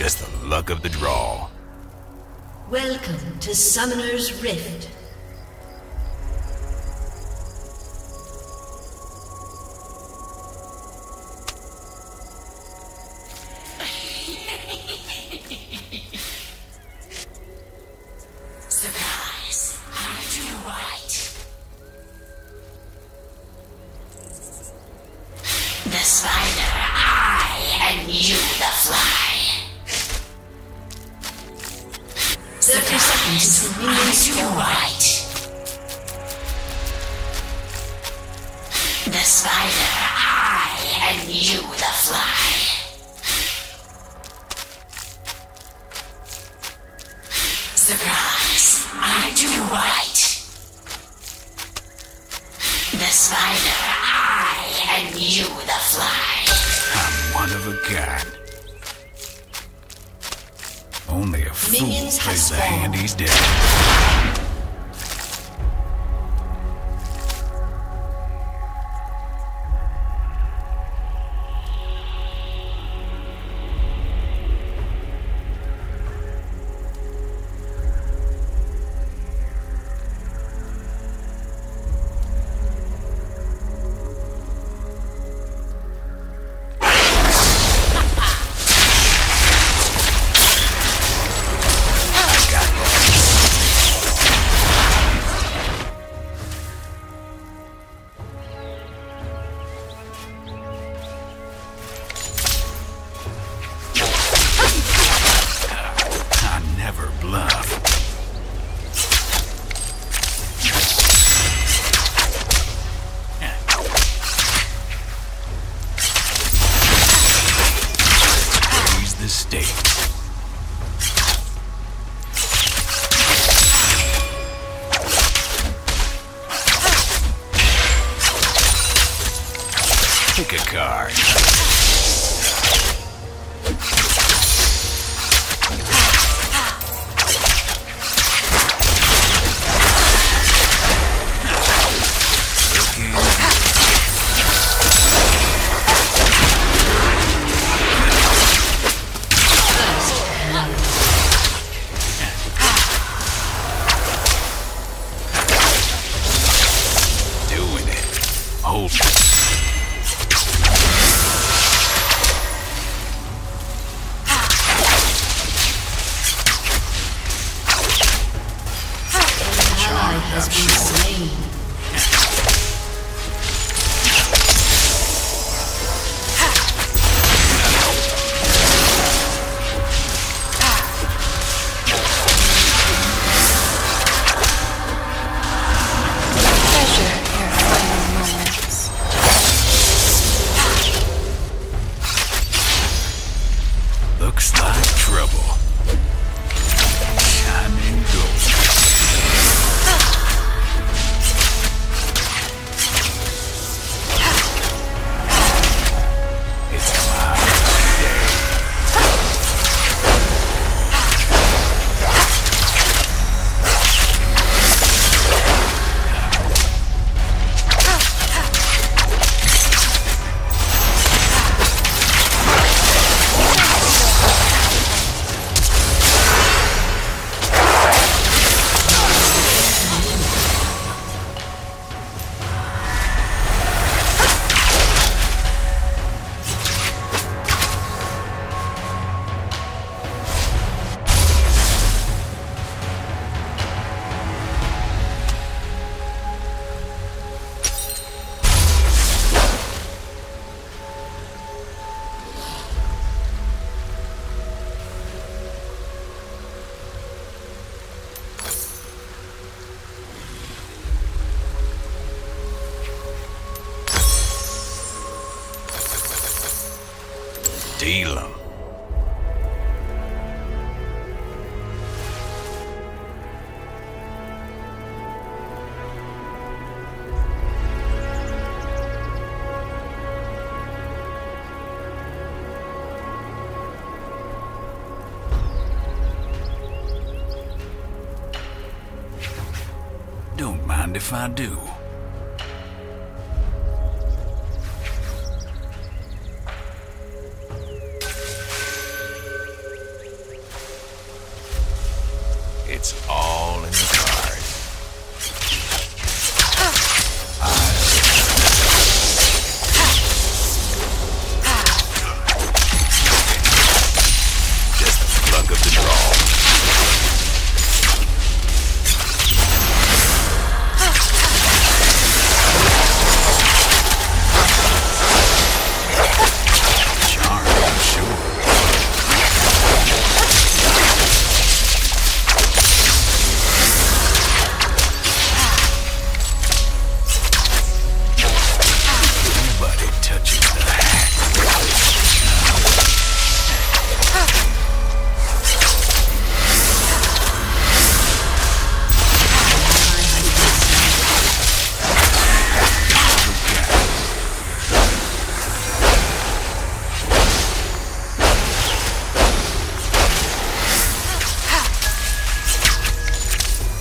Just the luck of the draw. Welcome to Summoner's Rift. And you the fly. Surprise! I do right. The spider, I, and you the fly. I'm one of a kind. Only a fool plays the hand he's dealt. If I do.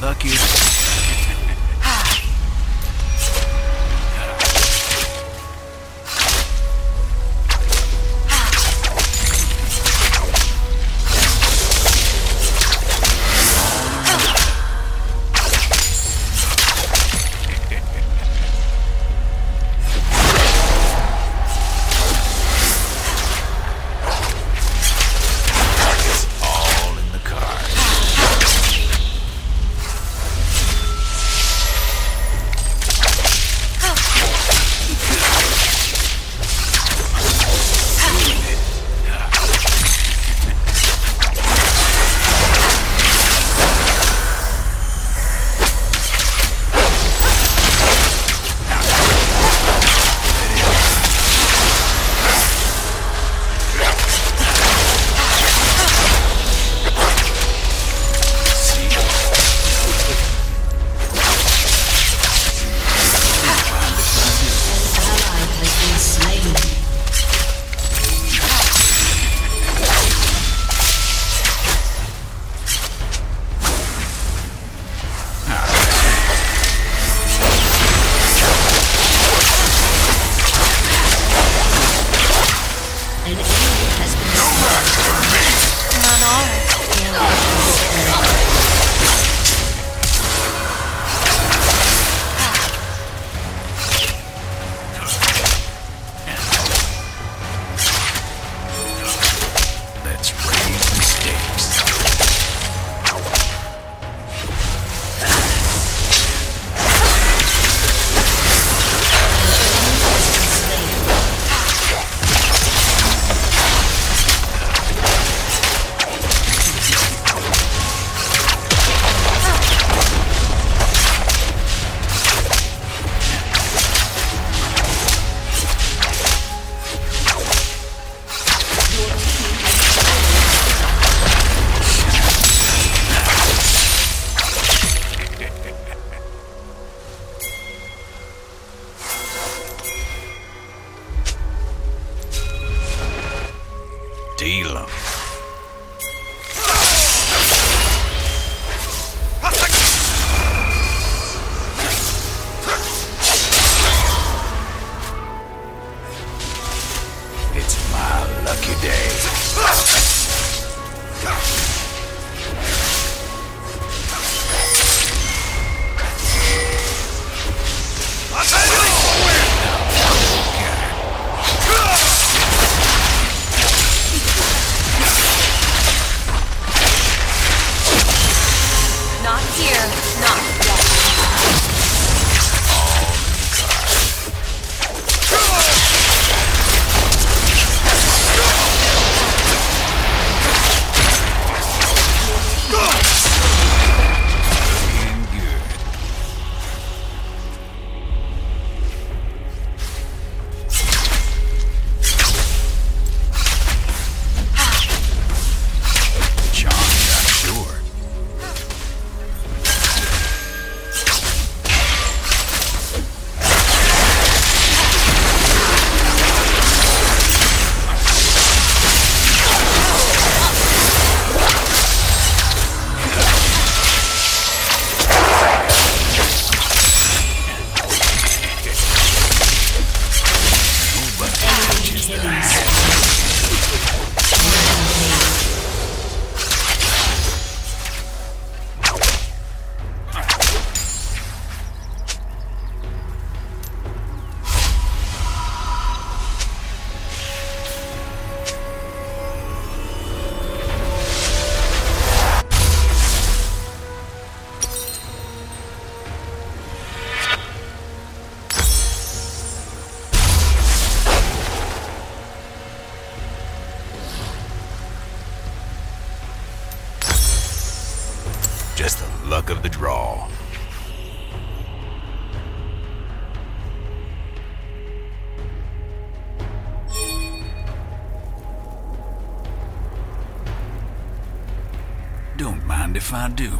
Lucky. Just the luck of the draw. Don't mind if I do.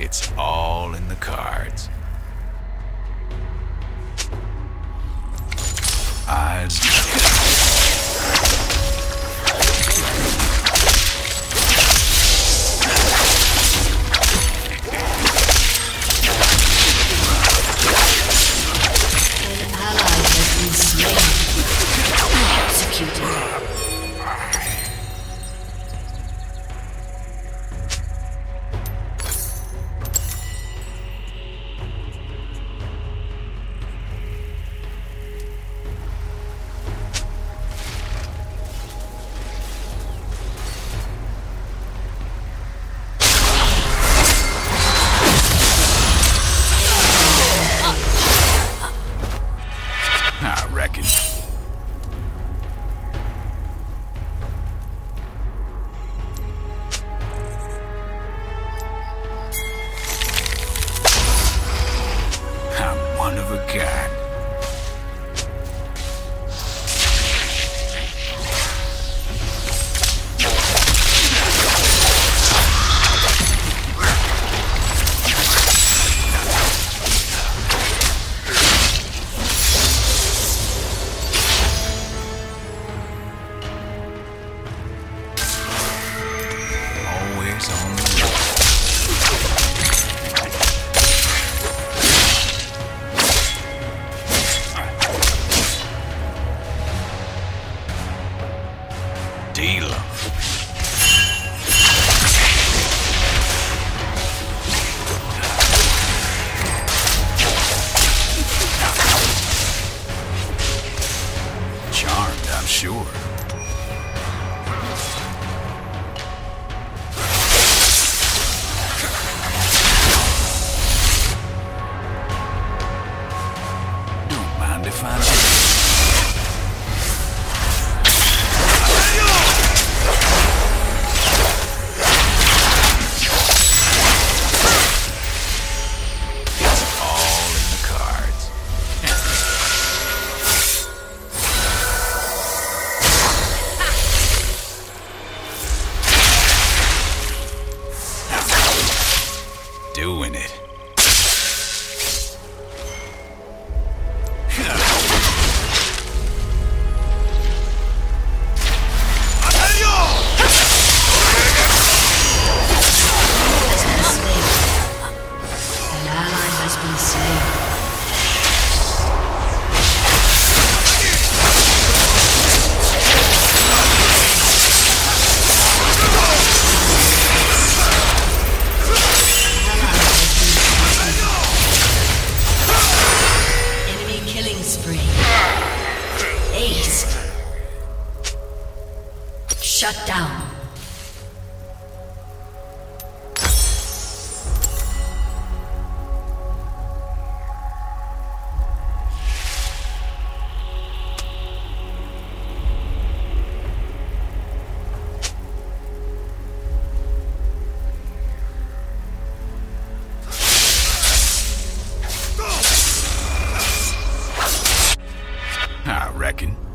It's all in the cards. Eyes. An ally has been slain. Executed. I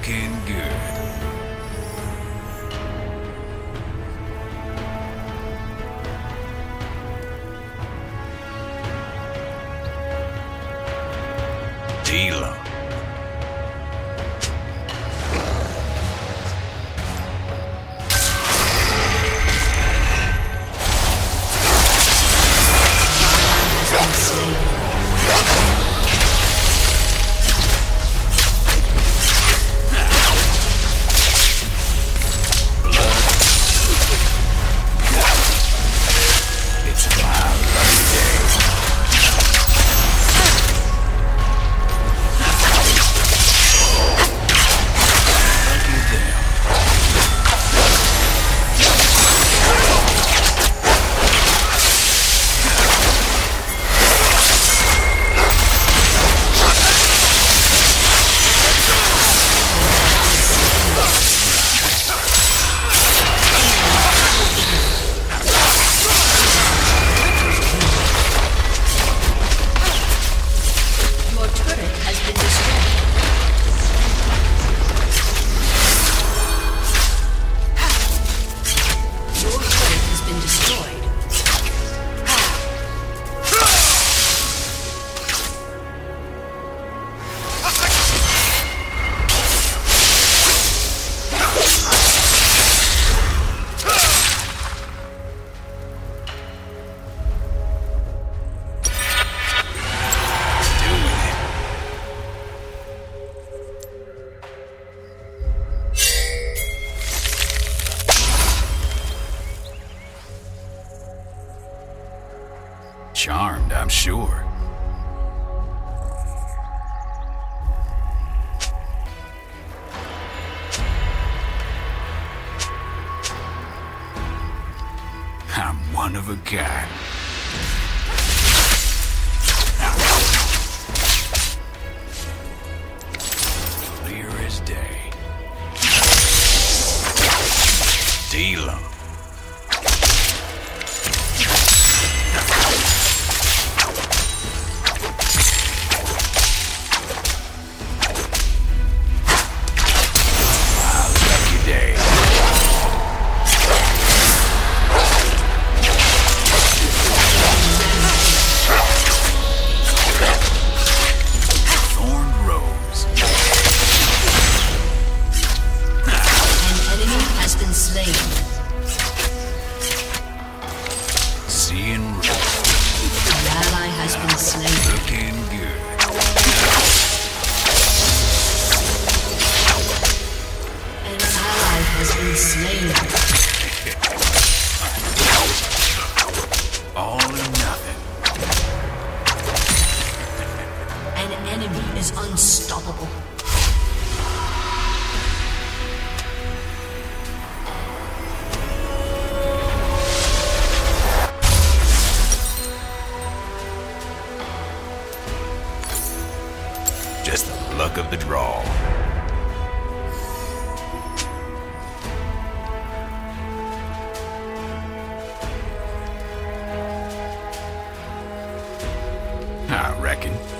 Looking good. charmed, I'm sure. I'm one of a kind. second.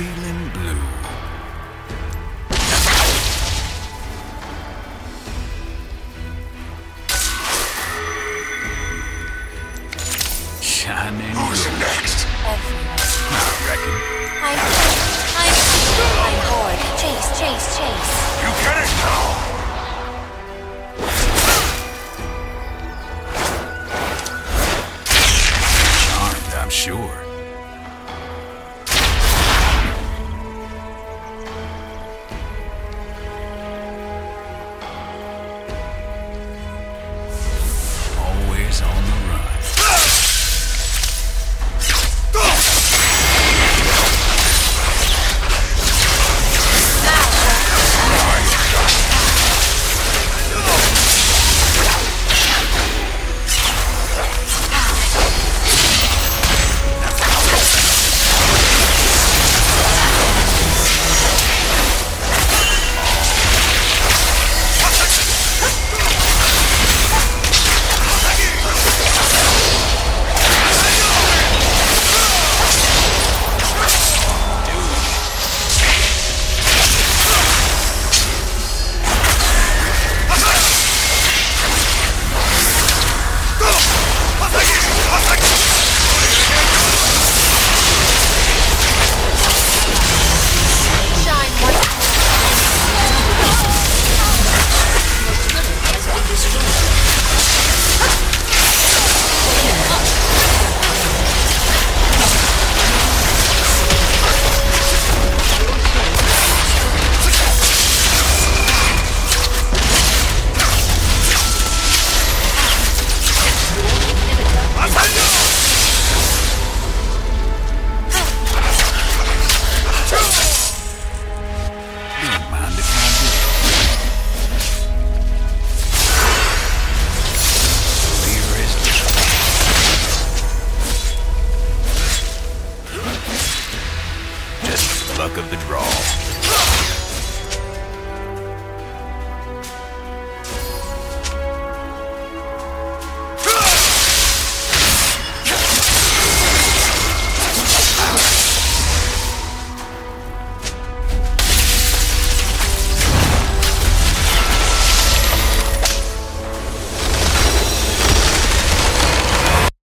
feeling blue.